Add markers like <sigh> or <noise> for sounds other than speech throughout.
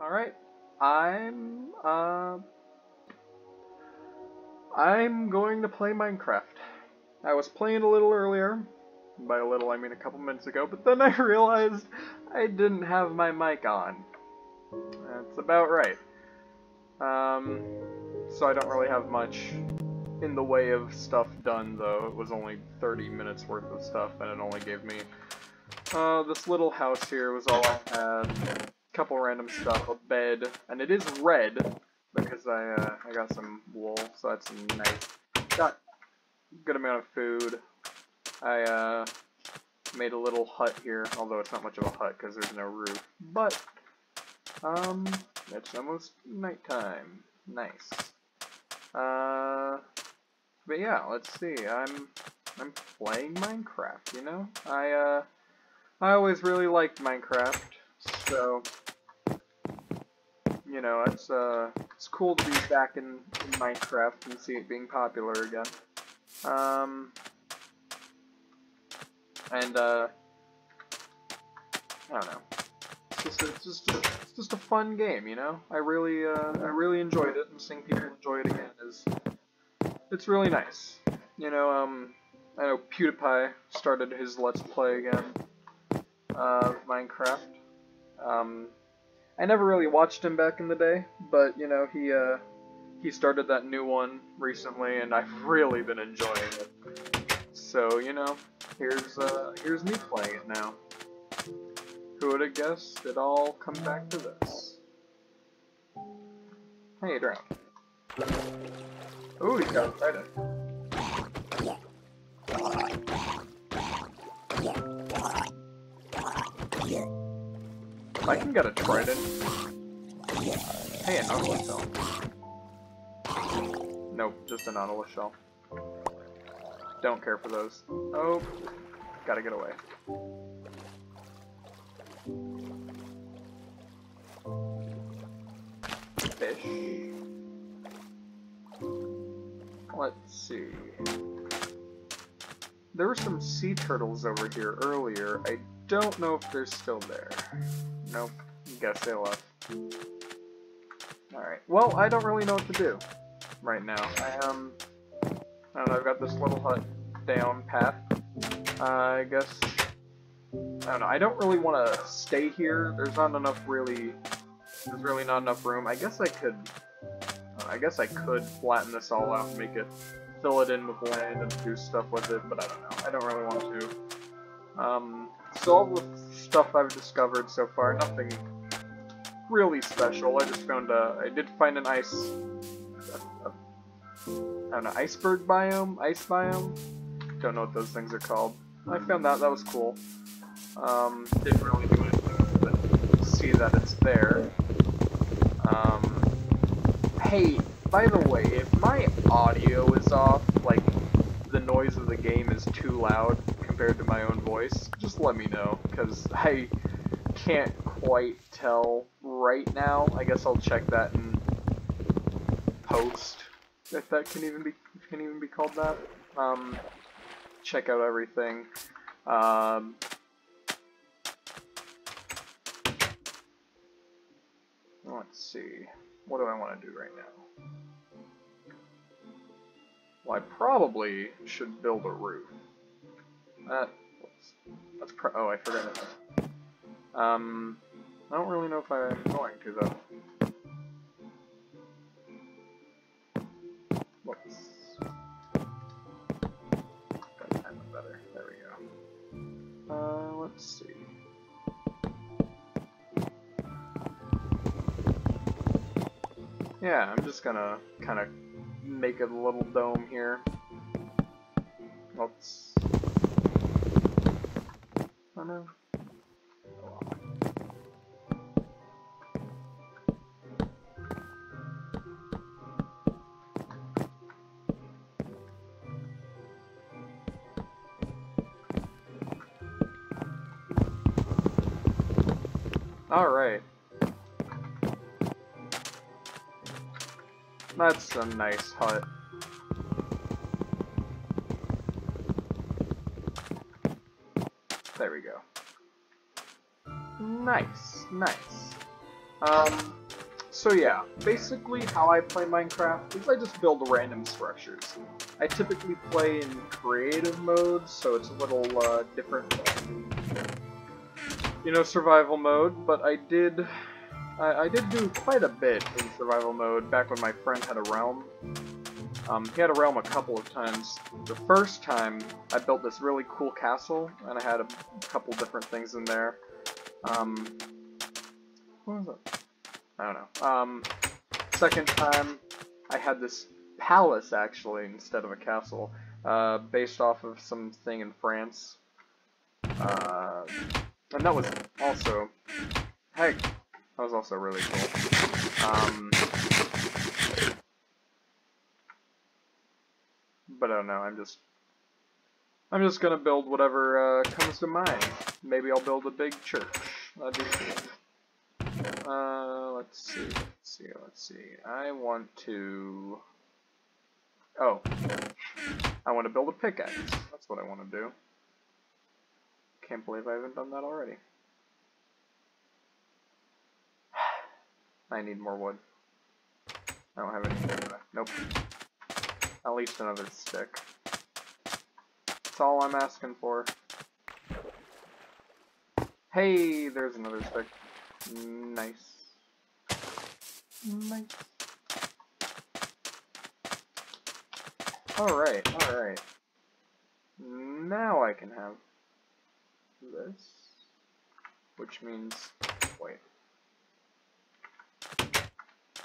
Alright. I'm, uh... I'm going to play Minecraft. I was playing a little earlier. By a little, I mean a couple minutes ago, but then <laughs> I realized I didn't have my mic on. That's about right. Um, so I don't really have much in the way of stuff done, though. It was only 30 minutes worth of stuff, and it only gave me... Uh, this little house here was all I had couple random stuff, a bed, and it is red because I uh, I got some wool, so that's nice. Got good amount of food. I uh, made a little hut here, although it's not much of a hut because there's no roof. But um, it's almost nighttime. Nice. Uh, but yeah, let's see. I'm I'm playing Minecraft. You know, I uh, I always really liked Minecraft, so you know, it's uh, it's cool to be back in, in Minecraft and see it being popular again. Um, and uh, I don't know. It's just it's just a, it's just a fun game, you know. I really uh, I really enjoyed it, and seeing people enjoy it again is it's really nice. You know, um, I know PewDiePie started his Let's Play again uh, Minecraft. Um, I never really watched him back in the day, but you know he uh, he started that new one recently, and I've really been enjoying it. So you know, here's uh, here's me playing it now. Who would have guessed it all come back to this? Hey, you drowned. Ooh, he got right I can get a trident. Hey, a nautilus shell. Nope, just a nautilus shell. Don't care for those. Oh, gotta get away. Fish. Let's see. There were some sea turtles over here earlier. I don't know if they're still there. Nope. Guess they left. Alright. Well, I don't really know what to do right now. I, um... I don't know, I've got this little hut down path. Uh, I guess... I don't know, I don't really want to stay here. There's not enough really... There's really not enough room. I guess I could... Uh, I guess I could flatten this all out and make it... Fill it in with land and do stuff with it, but I don't know. I don't really want to. Um, so all the stuff I've discovered so far, nothing really special. I just found a, I did find an ice, a, a, I don't know, iceberg biome, ice biome. Don't know what those things are called. I found that, that was cool. Um, didn't really do anything but see that it's there. Um, hey, by the way, if my audio is off, like, the noise of the game is too loud, compared to my own voice, just let me know, because I can't quite tell right now. I guess I'll check that in post, if that can even be can even be called that. Um, check out everything. Um, let's see. What do I want to do right now? Well, I probably should build a roof. That, that's pro- oh, I forgot it. Um, I don't really know if I'm going to, though. Whoops. Got time better. There we go. Uh, let's see. Yeah, I'm just gonna kind of make a little dome here. Let's Oh no. Alright. That's a nice hut. There we go. Nice, nice. Um, so yeah, basically how I play Minecraft is I just build random structures. I typically play in creative mode, so it's a little uh, different than, you know, survival mode, but I did, I, I did do quite a bit in survival mode back when my friend had a realm. Um, he had a realm a couple of times. The first time, I built this really cool castle, and I had a couple different things in there. Um, what was it? I don't know. Um, second time, I had this palace, actually, instead of a castle, uh, based off of something in France. Uh, and that was also, hey, that was also really cool. Um, but I don't know, I'm just, I'm just gonna build whatever uh, comes to mind. Maybe I'll build a big church. That'd be cool. Uh, let's see, let's see, let's see. I want to, oh, I want to build a pickaxe. That's what I want to do. Can't believe I haven't done that already. <sighs> I need more wood. I don't have any. Nope. At least another stick. That's all I'm asking for. Hey, there's another stick. Nice. Nice. Alright, alright. Now I can have this. Which means, wait.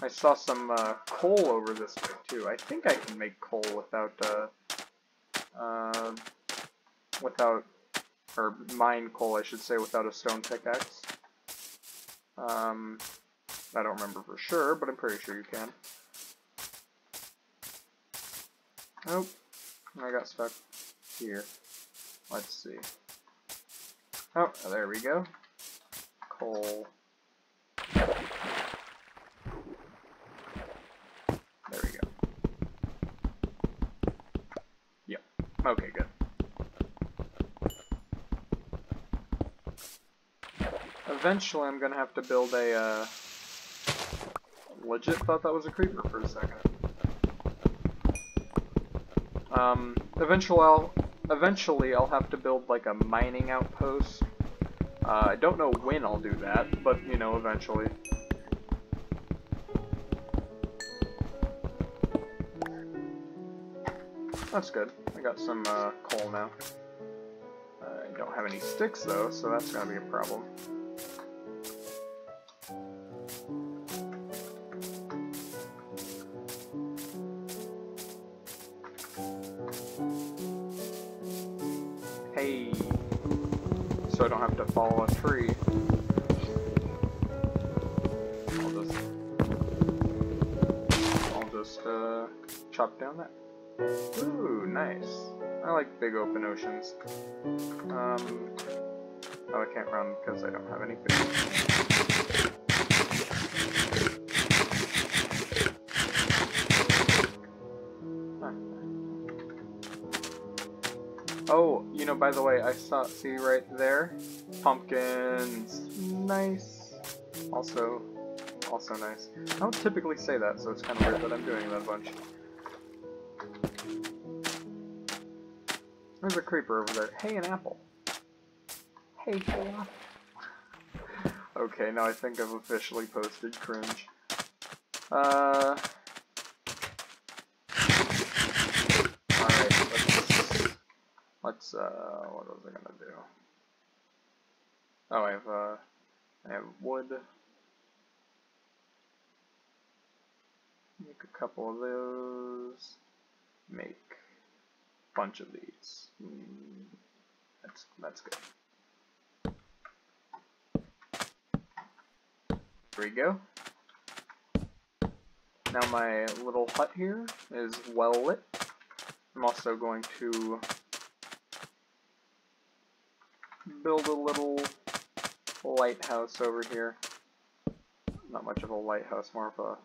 I saw some uh, coal over this way too. I think I can make coal without, uh, uh, without, or mine coal I should say, without a stone pickaxe. Um, I don't remember for sure, but I'm pretty sure you can. Oh, I got stuck here. Let's see. Oh, there we go. Coal. There we go. Yep. Okay, good. Eventually I'm gonna have to build a, uh... Legit thought that was a creeper for a second. Um, eventually I'll, eventually I'll have to build like a mining outpost. Uh, I don't know when I'll do that, but you know, eventually. That's good. I got some uh, coal now. I don't have any sticks though, so that's gonna be a problem. I'll just uh, chop down that. Ooh, nice. I like big open oceans. Um, oh, I can't run because I don't have any food. Oh, you know, by the way, I saw, see right there, pumpkins, nice. Also, also nice. I don't typically say that, so it's kind of weird that I'm doing that a bunch. There's a creeper over there. Hey, an apple. Hey, okay, now I think I've officially posted cringe. Uh... Alright, let's... Let's, uh, what was I gonna do? Oh, I have, uh, I have wood. Make a couple of those. Make a bunch of these. Mm, that's, that's good. There we go. Now my little hut here is well lit. I'm also going to build a little lighthouse over here. Not much of a lighthouse, more of a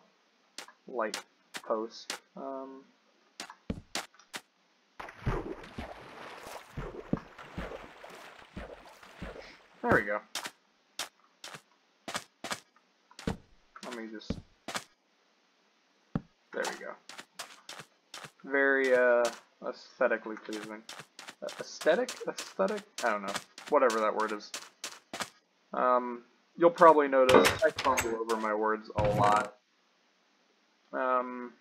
light post. Um, there we go. Let me just... There we go. Very, uh, aesthetically pleasing. Aesthetic? Aesthetic? I don't know. Whatever that word is. Um, you'll probably notice I fumble over my words a lot. Um,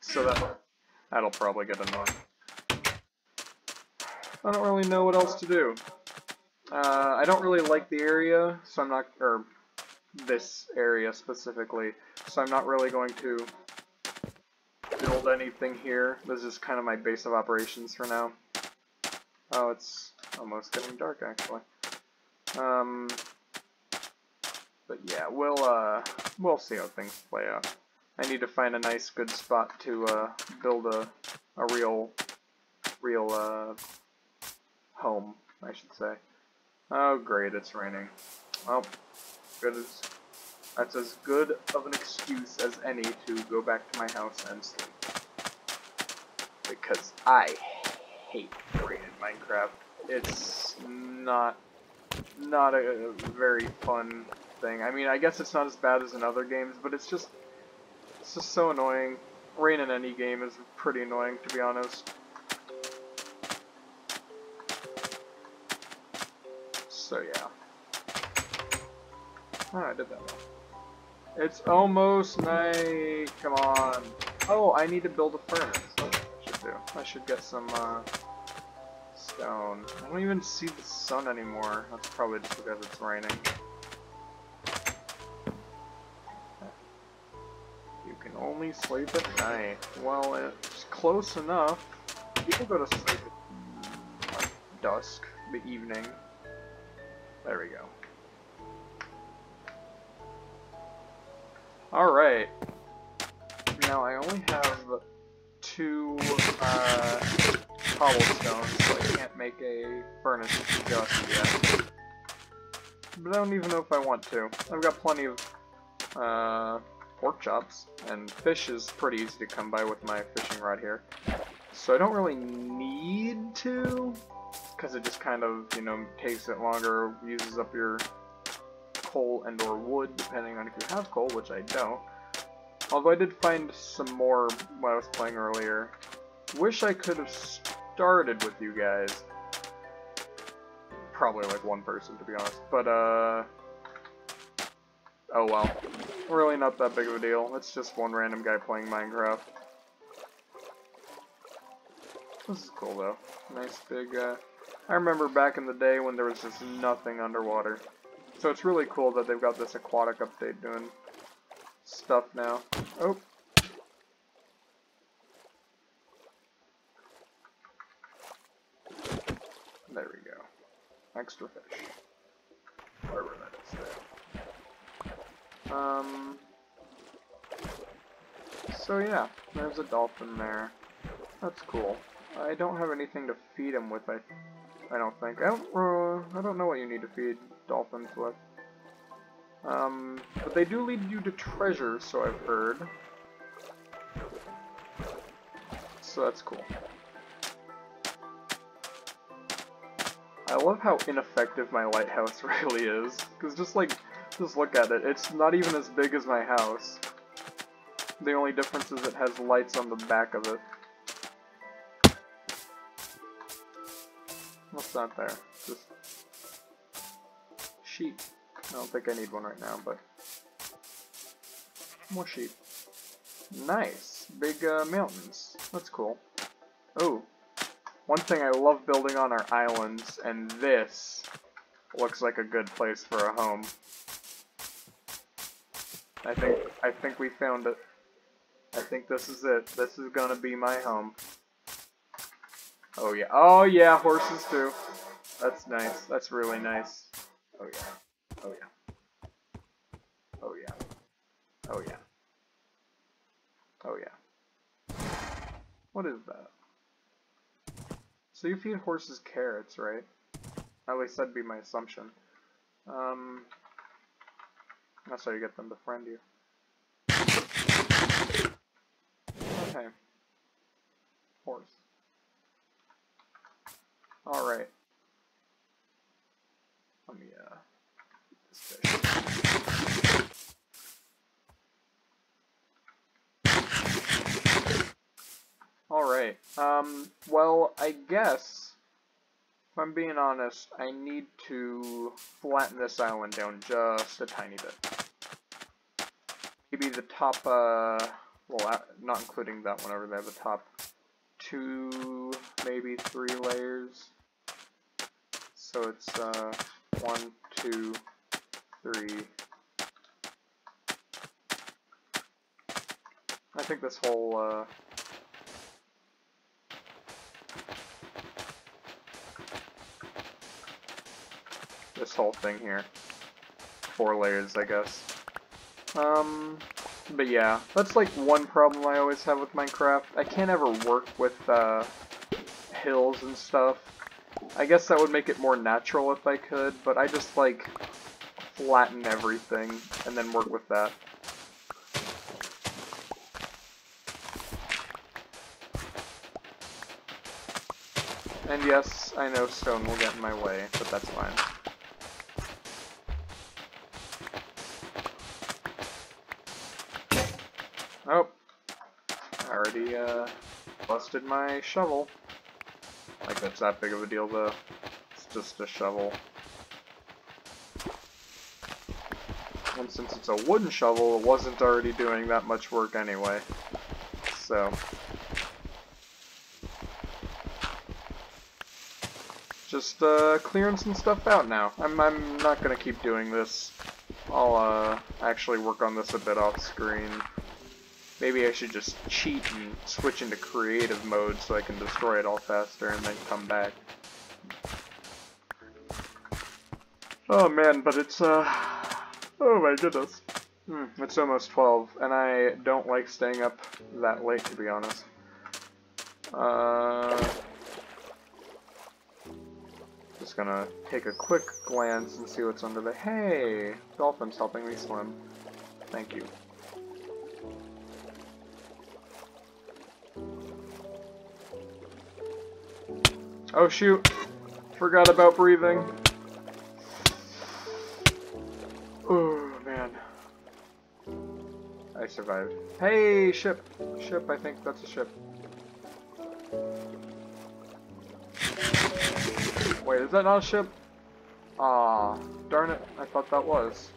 so that, that'll probably get annoying. I don't really know what else to do. Uh, I don't really like the area, so I'm not, or this area specifically, so I'm not really going to build anything here. This is kind of my base of operations for now. Oh, it's almost getting dark, actually. Um, but yeah, we'll, uh, we'll see how things play out. I need to find a nice, good spot to, uh, build a, a real, real, uh, home, I should say. Oh, great, it's raining. Well, good as, that's as good of an excuse as any to go back to my house and sleep. Because I hate in Minecraft. It's not, not a, a very fun thing. I mean, I guess it's not as bad as in other games, but it's just, it's just so annoying. Rain in any game is pretty annoying, to be honest. So yeah. Oh, I did that well. It's almost night. Come on. Oh, I need to build a furnace. That's what I should do. I should get some uh, stone. I don't even see the sun anymore. That's probably just because it's raining. Only sleep at night. Well, it's close enough. People go to sleep at dusk, the evening. There we go. Alright. Now I only have two uh, cobblestones, so I can't make a furnace just yet. But I don't even know if I want to. I've got plenty of uh, pork chops, and fish is pretty easy to come by with my fishing rod here. So I don't really need to, because it just kind of, you know, takes it longer, uses up your coal and or wood, depending on if you have coal, which I don't. Although I did find some more when I was playing earlier. Wish I could have started with you guys. Probably like one person, to be honest. But, uh... Oh well. Really not that big of a deal. It's just one random guy playing Minecraft. This is cool, though. Nice big, uh... I remember back in the day when there was just nothing underwater. So it's really cool that they've got this aquatic update doing stuff now. Oh. There we go. Extra fish. Whatever that is there. Um. So yeah, there's a dolphin there. That's cool. I don't have anything to feed him with, I I don't think. I don't, uh, I don't know what you need to feed dolphins with. Um, but they do lead you to treasure, so I've heard. So that's cool. I love how ineffective my lighthouse <laughs> really is. Because just like, just look at it. It's not even as big as my house. The only difference is it has lights on the back of it. What's that there? Just sheep. I don't think I need one right now, but more sheep. Nice. Big uh, mountains. That's cool. Oh, one thing I love building on are islands, and this looks like a good place for a home. I think I think we found it. I think this is it. This is gonna be my home. Oh yeah. Oh yeah, horses too. That's nice. That's really nice. Oh yeah. Oh yeah. Oh yeah. Oh yeah. Oh yeah. What is that? So you feed horses carrots, right? At least that'd be my assumption. Um, that's how you get them to friend you. Okay. Horse. Alright. Let me, uh... Alright, um, well, I guess, if I'm being honest, I need to flatten this island down just a tiny bit. Maybe the top, uh, well, not including that one over there, the top two, maybe three layers. So it's, uh, one, two, three. I think this whole, uh, this whole thing here. Four layers, I guess. Um, but yeah, that's like one problem I always have with Minecraft. I can't ever work with, uh, hills and stuff. I guess that would make it more natural if I could, but I just, like, flatten everything and then work with that. And yes, I know stone will get in my way, but that's fine. Uh, busted my shovel. Like that's that big of a deal though. It's just a shovel. And since it's a wooden shovel, it wasn't already doing that much work anyway. So... Just uh, clearing some stuff out now. I'm, I'm not to keep doing this. I'll uh, actually work on this a bit off screen. Maybe I should just cheat and switch into creative mode so I can destroy it all faster and then come back. Oh man, but it's, uh... Oh my goodness. Hmm, it's almost 12, and I don't like staying up that late, to be honest. Uh... Just gonna take a quick glance and see what's under the- Hey! Dolphin's helping me swim. Thank you. Oh shoot. Forgot about breathing. Oh man. I survived. Hey, ship. Ship, I think that's a ship. Wait, is that not a ship? Ah, darn it. I thought that was.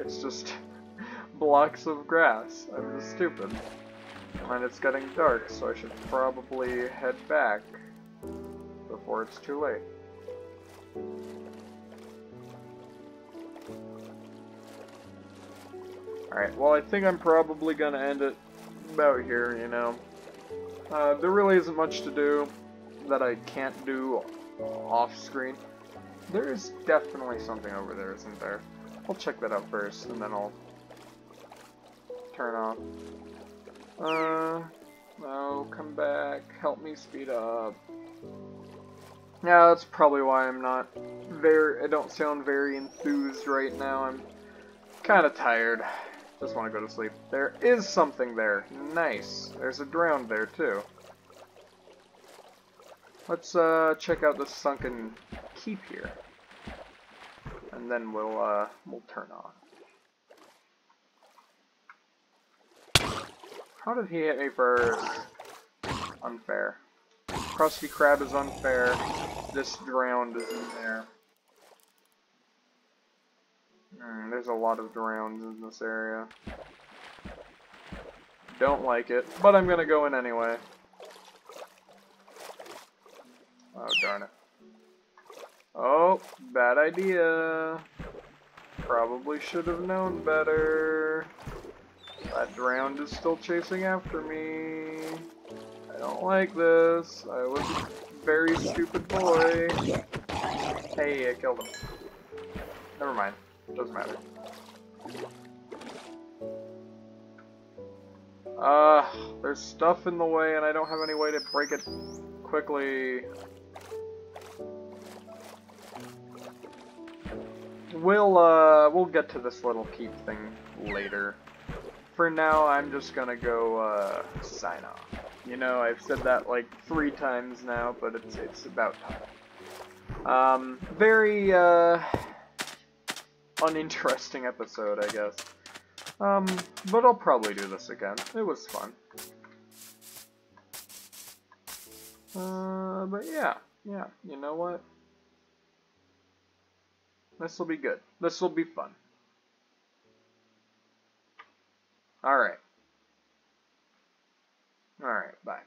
It's just <laughs> blocks of grass. I'm just stupid. And it's getting dark, so I should probably head back before it's too late. Alright, well I think I'm probably gonna end it about here, you know. Uh, there really isn't much to do that I can't do off screen. There is definitely something over there, isn't there? I'll check that out first, and then I'll turn off. Uh, no, come back, help me speed up. Yeah, that's probably why I'm not very, I don't sound very enthused right now. I'm kind of tired. Just want to go to sleep. There is something there. Nice. There's a drowned there, too. Let's uh, check out the sunken keep here. And then we'll, uh, we'll turn on. How did he hit me first? Unfair. Krusty Krab is unfair. This drowned is in there. Mm, there's a lot of drowns in this area. Don't like it, but I'm gonna go in anyway. Oh, darn it. Oh, bad idea. Probably should have known better. That drowned is still chasing after me. Like this. I was a very stupid boy. Hey, I killed him. Never mind. Doesn't matter. Uh, there's stuff in the way and I don't have any way to break it quickly. We'll, uh, we'll get to this little keep thing later. For now, I'm just gonna go, uh, sign off. You know, I've said that like three times now, but it's, it's about time. Um, very, uh, uninteresting episode, I guess. Um, but I'll probably do this again. It was fun. Uh, but yeah, yeah, you know what? This will be good. This will be fun. Alright. All right. Bye.